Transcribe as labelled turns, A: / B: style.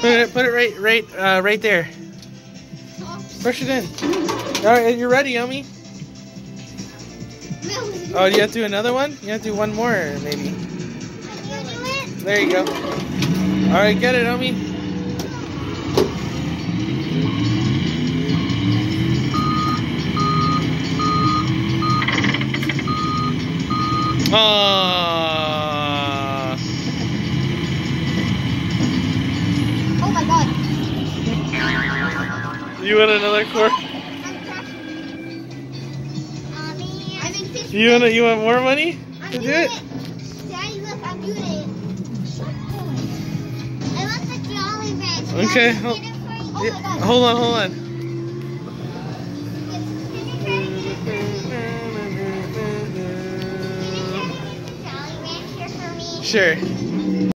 A: Put it, put it right, right, uh, right there. Push it in. All right, you're ready, Yomi. Oh, you have to do another one? You have to do one more, maybe. There you go. All right, get it, Omi. Aww. You want another
B: fifth
A: You want you want more money to do it? Okay, hold- Yeah, hold on, hold on. Sure.